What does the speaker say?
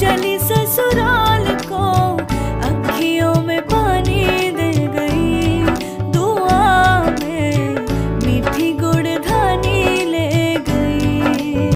चली ससुर